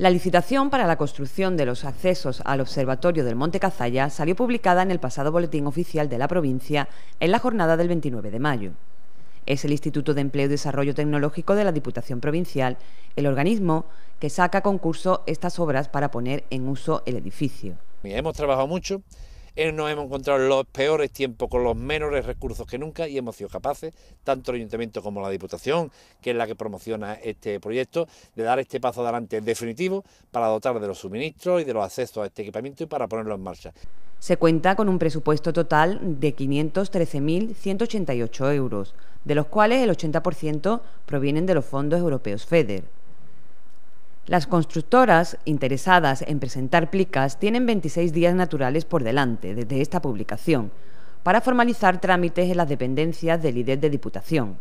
La licitación para la construcción de los accesos al Observatorio del Monte Cazalla salió publicada en el pasado Boletín Oficial de la provincia en la jornada del 29 de mayo. Es el Instituto de Empleo y Desarrollo Tecnológico de la Diputación Provincial el organismo que saca concurso estas obras para poner en uso el edificio. Hemos trabajado mucho nos hemos encontrado en los peores tiempos con los menores recursos que nunca y hemos sido capaces, tanto el Ayuntamiento como la Diputación, que es la que promociona este proyecto, de dar este paso adelante definitivo para dotar de los suministros y de los accesos a este equipamiento y para ponerlo en marcha. Se cuenta con un presupuesto total de 513.188 euros, de los cuales el 80% provienen de los fondos europeos FEDER. Las constructoras interesadas en presentar plicas tienen 26 días naturales por delante desde esta publicación para formalizar trámites en las dependencias del IDET de Diputación.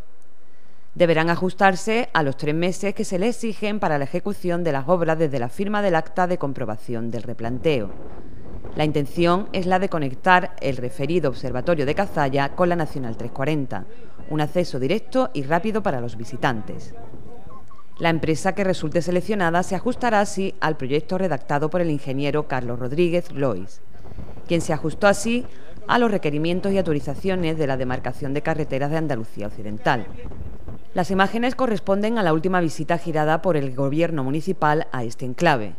Deberán ajustarse a los tres meses que se les exigen para la ejecución de las obras desde la firma del acta de comprobación del replanteo. La intención es la de conectar el referido observatorio de Cazalla con la Nacional 340, un acceso directo y rápido para los visitantes. La empresa que resulte seleccionada se ajustará así al proyecto redactado por el ingeniero Carlos Rodríguez Lois, quien se ajustó así a los requerimientos y autorizaciones de la demarcación de carreteras de Andalucía Occidental. Las imágenes corresponden a la última visita girada por el Gobierno municipal a este enclave.